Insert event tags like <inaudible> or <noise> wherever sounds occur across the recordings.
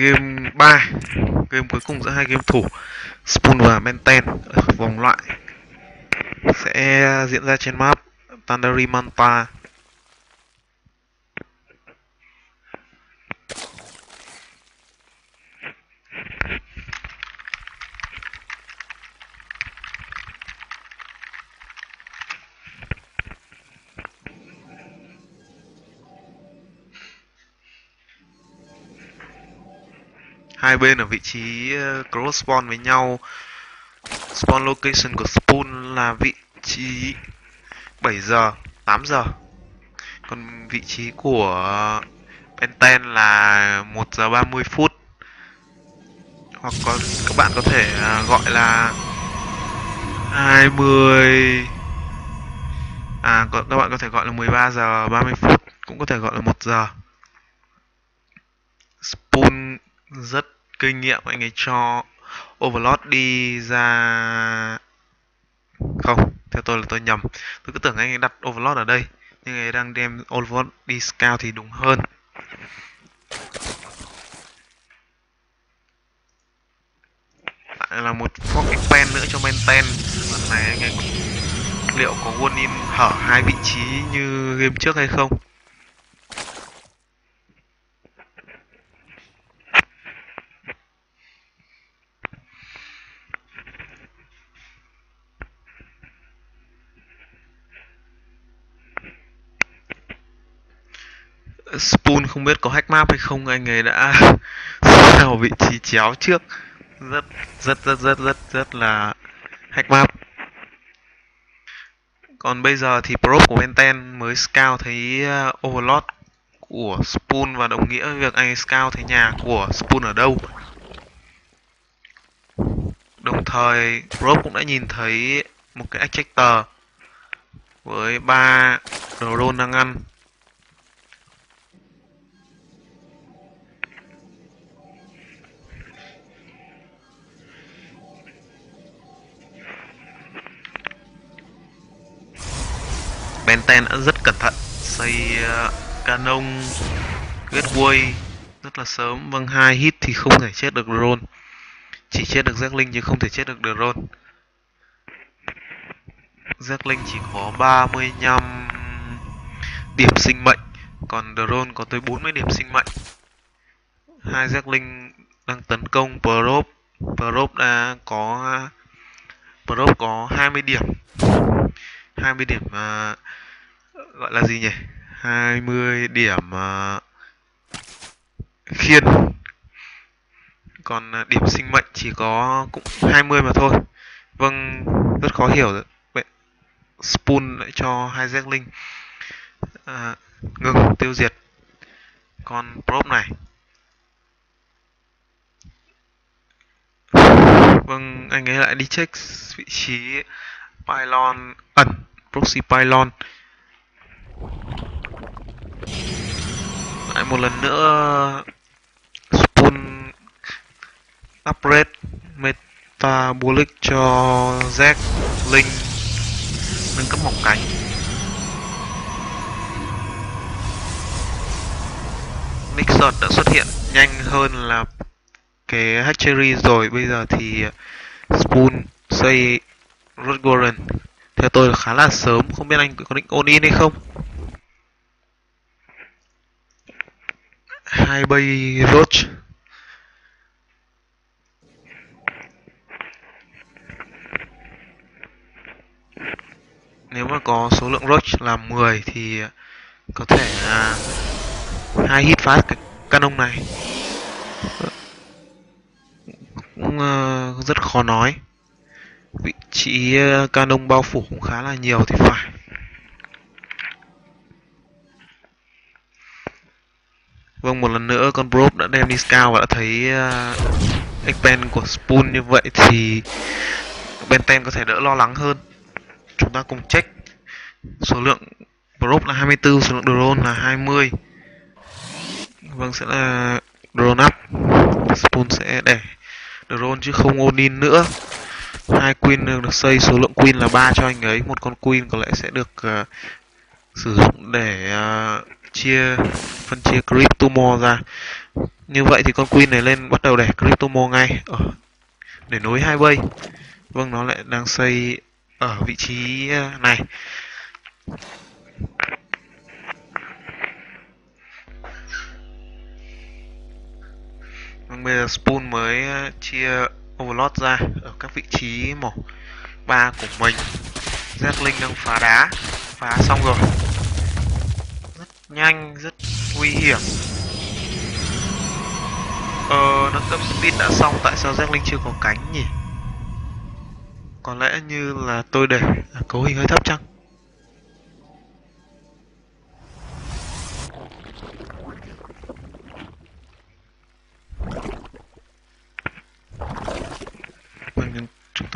game 3 game cuối cùng giữa hai game thủ, Spoon và Menten ở vòng loại, sẽ diễn ra trên map Tandari Manta. Hai bên ở vị trí ờ, cross spawn với nhau. Spawn location của spawn là vị trí 7 giờ 8 giờ. Còn vị trí của Penten là 1 giờ 30 phút. Hoặc có, các bạn có thể à, gọi là 20 à các bạn có thể gọi là 13 giờ 30 phút, cũng có thể gọi là 1 giờ. Spoon rất kinh nghiệm anh ấy cho Overlord đi ra. Không, theo tôi là tôi nhầm. Tôi cứ tưởng anh ấy đặt Overlord ở đây, nhưng anh ấy đang đem Overlord đi scout thì đúng hơn. Lại là một fucking pen nữa cho Benten. Lần này anh ấy liệu có one in hở hai vị trí như game trước hay không? Spoon không biết có hack map hay không, anh ấy đã <laughs> vào vị trí chéo trước. Rất rất rất rất rất rất là hack map. Còn bây giờ thì prop của Benten mới scout thấy uh, Overlord của Spoon và đồng nghĩa việc anh ấy scout thấy nhà của Spoon ở đâu. Đồng thời prop cũng đã nhìn thấy một cái extractor với ba drone đang ăn. Benten đã rất cẩn thận. Xây uh, canon gateway rất là sớm. Vâng hai hit thì không thể chết được drone. Chỉ chết được Zerling chứ không thể chết được drone. Zerling chỉ có 35 điểm sinh mệnh còn drone có tới 40 điểm sinh mệnh. Hai Zerling đang tấn công Prop Prop đã có Prop có 20 điểm. 20 điểm uh, gọi là gì nhỉ? 20 điểm uh, khiên. Còn uh, điểm sinh mệnh chỉ có cũng 20 mà thôi. Vâng rất khó hiểu vậy spoon lại cho hai giác linh. À, ngừng tiêu diệt. Con prop này. Vâng anh ấy lại đi check vị trí pylon ẩn proxy pylon. Lại một lần nữa, spoon upgrade metabolic cho z link nâng cấp mỏng cánh. Nixon đã xuất hiện nhanh hơn là cái hatchery rồi. Bây giờ thì Spoon xây Rodgoran theo tôi là khá là sớm, không biết anh có định ôn in hay không? Hai bay Roach nếu mà có số lượng Roach là 10 thì có thể là hai hit phát cái canon này. Cũng ờ, rất khó nói vị ờ, canon bao phủ cũng khá là nhiều thì phải Vâng, một lần nữa con Brob đã đem đi scout và đã thấy ờ, uh, expand của Spoon như vậy thì Benten có thể đỡ lo lắng hơn. Chúng ta cùng check số lượng Brob là 24, số lượng drone là 20. Vâng, sẽ là drone up. Spoon sẽ để drone chứ không Odin nữa. Hai queen được xây, số lượng queen là ba cho anh ấy, một con queen có lẽ sẽ được uh, sử dụng để uh, chia phân chia crypto ra. Như vậy thì con queen này lên bắt đầu đẻ cryptomo ngay. Ở để nối hai bay vâng nó lại đang xây ở vị trí này. Vâng bây giờ spoon mới chia overlord ra ở các vị trí một ba của mình Zetling đang phá đá phá xong rồi rất nhanh rất nguy hiểm Ờ, nâng cấp speed đã xong, tại sao Jack chưa có cánh nhỉ? Có lẽ như là tôi để à, cấu hình hơi thấp chăng?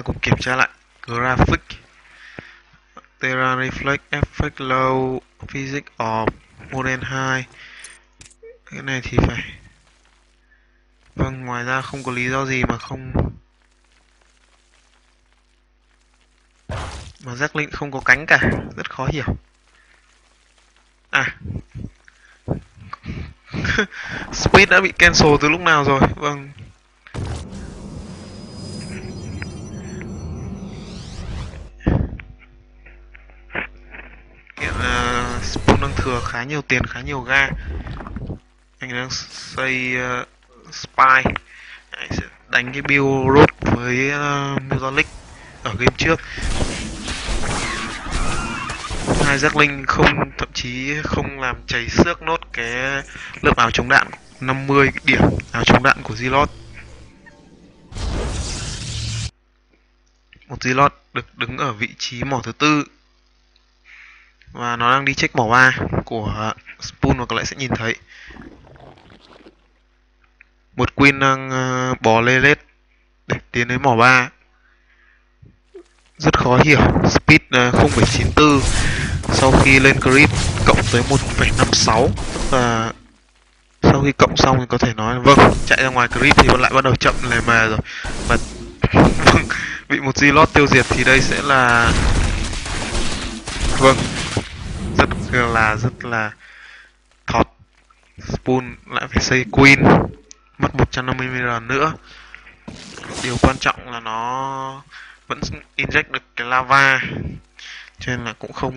Ta cùng kiểm tra lại graphic Terra reflect Effect Low Physics of Model 2 cái này thì phải Vâng, ngoài ra không có lý do gì mà không... Mà giác linh không có cánh cả, rất khó hiểu. À. <laughs> Speed đã bị cancel từ lúc nào rồi? Vâng. Spoon khá nhiều tiền, khá nhiều ga. Anh đang xây uh, spy. Anh sẽ đánh cái build road với ờ, uh, Music ở game trước. Hai giác linh không thậm chí không làm chảy xước nốt cái lớp áo chống đạn 50 điểm áo chống đạn của Zilot một Zilot được đứng ở vị trí mỏ thứ tư và nó đang đi check mỏ ba của Spoon và các bạn sẽ nhìn thấy. Một Queen đang ờ, bò lê lết để tiến đến mỏ 3 rất khó hiểu. Speed ờ, 0.94 sau khi lên creep cộng tới 1,56 tức là sau khi cộng xong thì có thể nói là vâng chạy ra ngoài creep thì lại bắt đầu chậm lề mề rồi. Và <laughs> vâng bị một g lót tiêu diệt thì đây sẽ là vâng rất là rất là thọt. Spoon lại phải xây queen, mất 150ml nữa. Điều quan trọng là nó vẫn inject được cái lava, cho nên là cũng không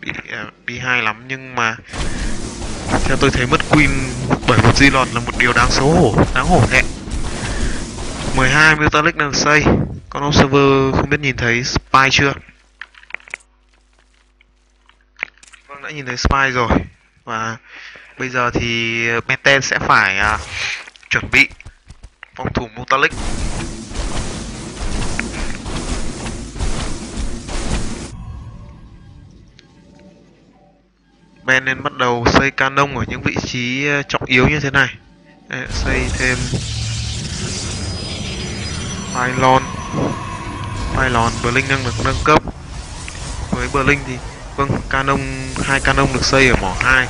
bị à, bị hai lắm. Nhưng mà theo tôi thấy mất queen bởi một di lọt là một điều đáng xấu hổ, đáng hổ thẹn. 12 metallic đang xây. Con observer không biết nhìn thấy spy chưa vâng đã nhìn thấy spy rồi. Và bây giờ thì Benten sẽ phải uh, chuẩn bị phòng thủ Mutalik. Ben nên bắt đầu xây canon ở những vị trí à, trọng yếu như thế này. Đấy, xây thêm pylon. Pylon Blink đang được nâng cấp. Với Blink thì vâng canon hai canon được xây ở mỏ 2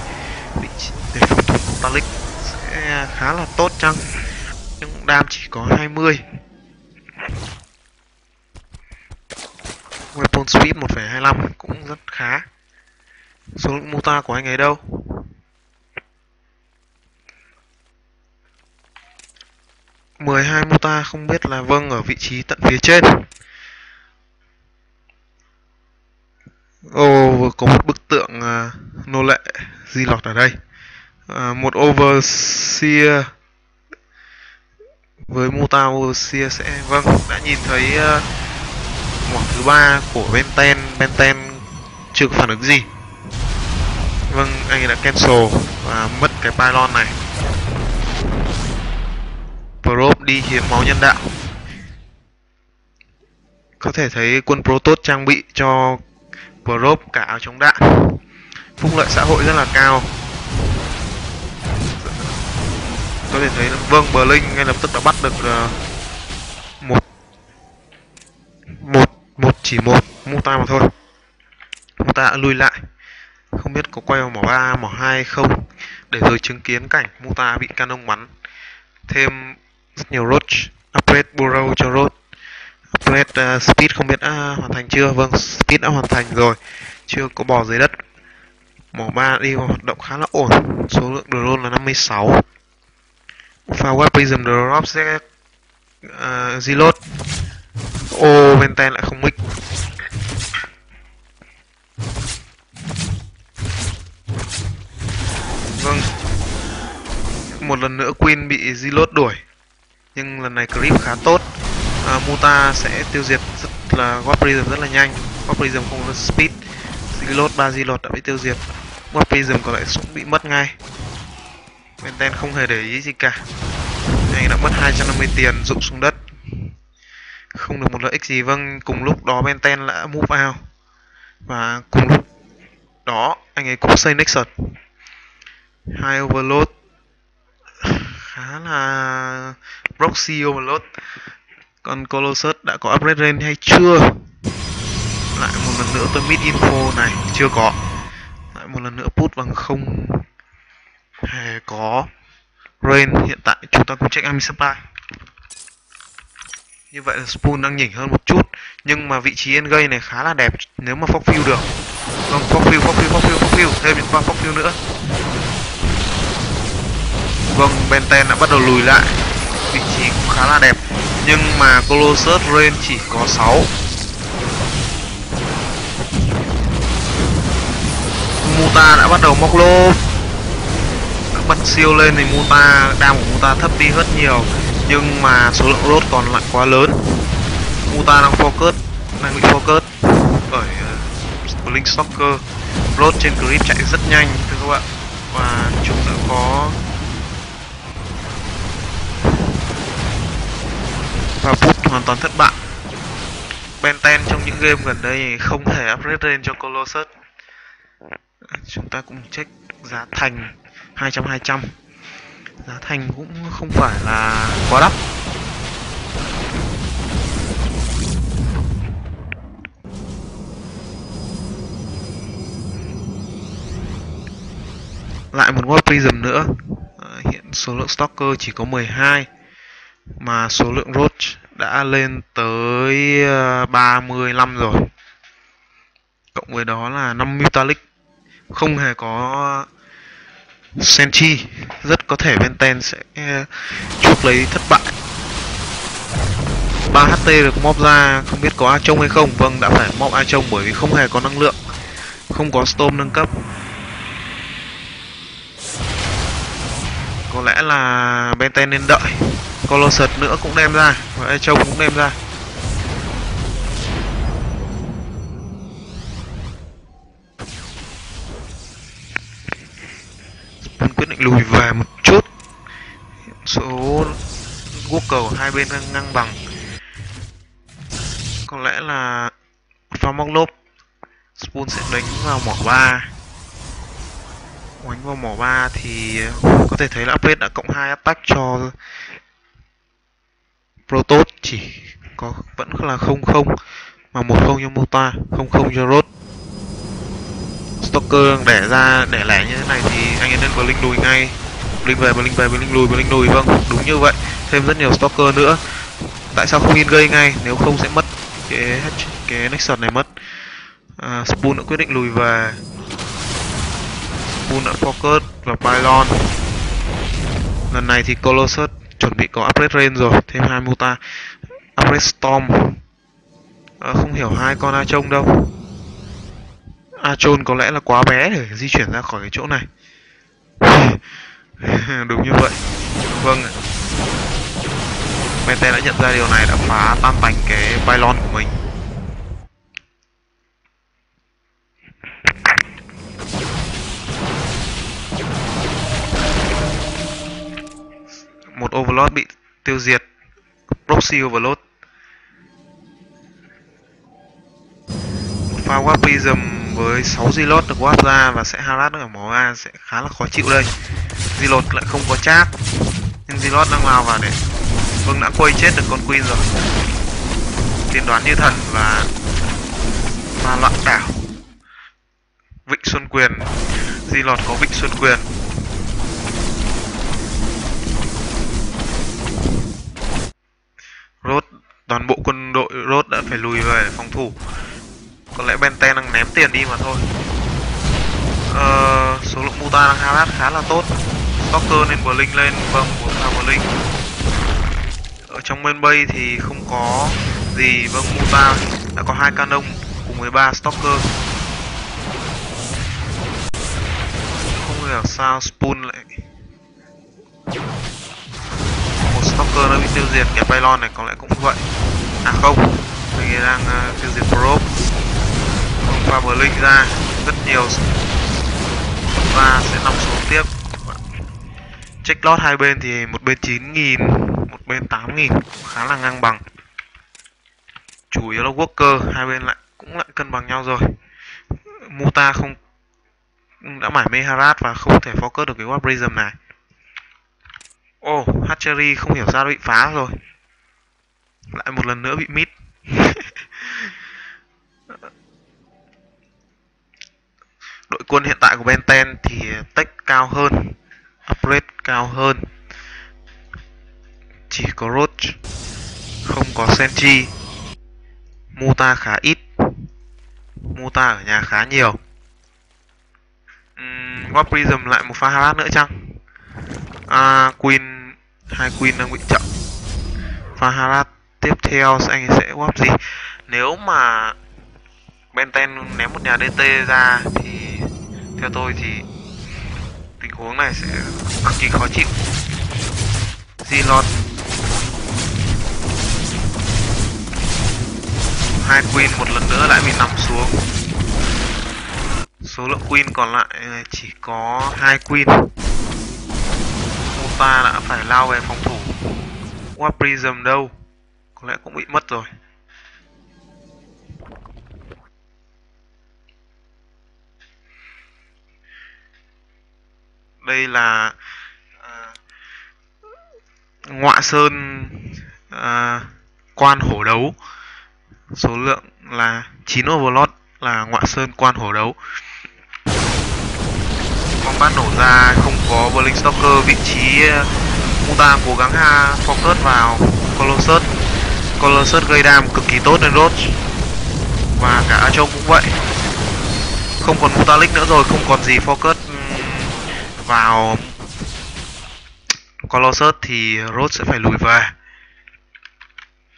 để phòng thủ sẽ khá là tốt chăng? Nhưng đam chỉ có 20 Weapon Speed 1,25 cũng rất khá. Số lượng Muta của anh ấy đâu? mười hai Muta không biết là vâng ở vị trí tận phía trên. Ồ, oh, có một bức tượng uh, nô lệ di lọt ở đây. Uh, một overseer với muta overseer sẽ vâng đã nhìn thấy uh, mỏ thứ ba của Benten. Benten chưa có phản ứng gì. Vâng anh ấy đã cancel và mất cái pylon này. Probe đi hiến máu nhân đạo. Có thể thấy quân Protoss trang bị cho Prop cả áo chống đạn. Phúc lợi xã hội rất là cao. Có thể thấy vâng bờ linh ngay lập tức đã bắt được ờ, một một một, chỉ một, muta mà thôi. Muta đã lui lại. Không biết có quay vào mỏ ba, mỏ hai không? Để rồi chứng kiến cảnh muta bị canon bắn. Thêm rất nhiều roach. Upgrade burrow cho roach upgrade uh, speed không biết đã hoàn thành chưa? Vâng speed đã hoàn thành rồi. Chưa có bò dưới đất. Mỏ ba đi hoạt động khá là ổn. Số lượng drone là 56 pha web prism drop sẽ uh, reload. Ô bên tay lại không mic. Vâng. Một lần nữa Queen bị reload đuổi. Nhưng lần này clip khá tốt à, Muta sẽ tiêu diệt rất là God Prism rất là nhanh. God Prism không có speed. Zilot, ba Zilot đã bị tiêu diệt. God Prism còn lại cũng bị mất ngay. Menten không hề để ý gì cả. Anh đã mất 250 tiền dụng xuống đất. Không được một lợi ích gì. Vâng cùng lúc đó Menten đã move out. Và cùng lúc đó anh ấy cũng xây Nexus. Hai overload. Khá là proxy overload còn Colossus đã có upgrade range hay chưa? Lại một lần nữa tôi mít info này chưa có. Lại một lần nữa put bằng không hề có range. Hiện tại chúng ta cùng check army supply. Như vậy là spoon đang nhỉnh hơn một chút nhưng mà vị trí engage này khá là đẹp nếu mà phóc view được. Vâng phóc view, phóc view, phóc view, phóc view. Thêm những pha phóc view nữa. Vâng benten đã bắt đầu lùi lại. Vị trí cũng khá là đẹp nhưng mà colossus Rain chỉ có 6 muta đã bắt đầu móc lô. Bật siêu lên thì muta đam của muta thấp đi rất nhiều. Nhưng mà số lượng rốt còn lại quá lớn. Muta đang focus đang bị focus bởi ờ, uh, blink stalker. Rốt trên clip chạy rất nhanh thưa các bạn. Và chúng đã có và phút hoàn toàn thất bại. Benten trong những game gần đây không thể upgrade lên cho Colossus. Chúng ta cũng check giá thành 200 200 giá thành cũng không phải là quá đắt. Lại một ngôi Prism nữa. À, hiện số lượng Stalker chỉ có 12 mà số lượng Roach đã lên tới ờ, 35 rồi. Cộng với đó là 5 Mutalic không hề có Senchi rất có thể Venten sẽ ờ, chuốc lấy thất bại. 3 HT được mob ra, không biết có A trông hay không. Vâng đã phải mob A trông bởi vì không hề có năng lượng. Không có Storm nâng cấp. Có lẽ là Benten nên đợi. Colossus nữa cũng đem ra. Và A cũng đem ra. Quyết định lùi về một chút. Số quốc cầu hai bên đang ngang bằng. Có lẽ là pha móc lốp. Spoon sẽ đánh vào mỏ ba. Đánh vào mỏ ba thì có thể thấy là upgrade đã cộng hai attack cho Protoss chỉ có vẫn là không không mà một không cho mota không không cho Rod Stalker để ra để lẻ như thế này thì anh ấy nên Blink lùi ngay. Blink về, Blink về, Blink lùi, Blink lùi. Vâng, đúng như vậy. Thêm rất nhiều Stalker nữa. Tại sao không in gây ngay, nếu không sẽ mất cái cái Nexus này mất. À, Spoon đã quyết định lùi về. Spoon đã focus vào Pylon. Lần này thì Colossus chuẩn bị có upgrade range rồi, thêm hai Muta Upgrade Storm. À, Không hiểu hai con A trông đâu. Achon có lẽ là quá bé để di chuyển ra khỏi cái chỗ này. <laughs> Đúng như vậy. Vâng Mete đã nhận ra điều này đã phá tan tành cái pylon của mình. Một overload bị tiêu diệt. Proxy overload. Một pha warpism với 6 Zilot được wap ra và sẽ harass ở máu A sẽ khá là khó chịu đây. Zilot lại không có chát nhưng Zilot đang lao vào để Vâng đã quay chết được con Queen rồi. Tiên đoán như thần và ma loạn đảo. Vịnh Xuân Quyền. Zilot có Vịnh Xuân Quyền. Toàn bộ quân đội Rốt đã phải lùi về phòng thủ. Có lẽ Benten đang ném tiền đi mà thôi. Ờ, số lượng muta đang harat khá là tốt. Stalker nên Blink lên vâng một bờ linh ở trong bên bay thì không có gì. Vâng Muta đã có hai canon cùng với ba Stalker. Không hiểu sao Spoon lại Stalker nó bị tiêu diệt cái pylon này có lẽ cũng vậy. À không mình đang uh, tiêu diệt Probe. Không qua Blink ra rất nhiều. Và sẽ nằm xuống tiếp. Check lót hai bên thì một bên 9.000 một bên 8.000 khá là ngang bằng. Chủ yếu là worker hai bên lại cũng lại cân bằng nhau rồi. Muta không đã mải mê Harat và không thể focus được cái Warp Prism này. Ồ, oh, Hatchery không hiểu sao đã bị phá rồi. Lại một lần nữa bị mít. <laughs> Đội quân hiện tại của Ben 10 thì tech cao hơn Upgrade cao hơn. Chỉ có Roach Không có Senji. Muta khá ít. Muta ở nhà khá nhiều. Uhm, Warp Prism lại một pha harass nữa chăng? À, Queen hai Queen đang bị chậm. Và Harat tiếp theo anh sẽ Warp gì? Nếu mà Benten ném một nhà DT ra thì theo tôi thì tình huống này sẽ cực kỳ khó chịu. Zilon hai queen một lần nữa lại bị nằm xuống. Số lượng queen còn lại ờ, chỉ có hai queen ta đã phải lao về phòng thủ. Qua Prism đâu? Có lẽ cũng bị mất rồi. Đây là à, uh, ngọa sơn uh, quan hổ đấu. Số lượng là 9 overlord là ngọa sơn quan hổ đấu con bát nổ ra không có Blink Stalker vị trí ờ, Muta cố gắng ha focus vào Colossus. Colossus gây đam cực kỳ tốt lên Roach và cả Achong cũng vậy. Không còn Mutalic nữa rồi không còn gì focus vào Colossus thì roach sẽ phải lùi về.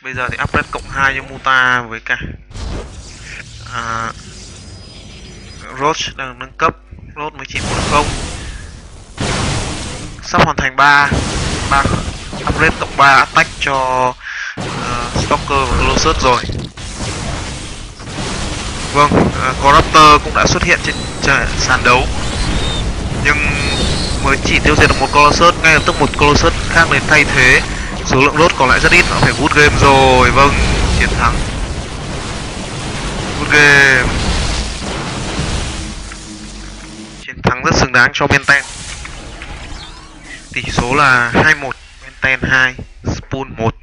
Bây giờ thì upgrade cộng 2 cho Muta với cả à, Roach đang nâng cấp lốt mới chỉ 10 Sắp hoàn thành 3 3 upgrade cộng 3 attack cho uh, Stalker và Colossus rồi. Vâng, uh, Corruptor cũng đã xuất hiện trên sàn đấu. Nhưng mới chỉ tiêu diệt được một Colossus ngay lập tức một Colossus khác đến thay thế. Số lượng lốt còn lại rất ít nó phải good game rồi. Vâng chiến thắng. Good game. Thắng rất xứng đáng cho Benten tỷ số là 2-1 Benten 2 Spoon 1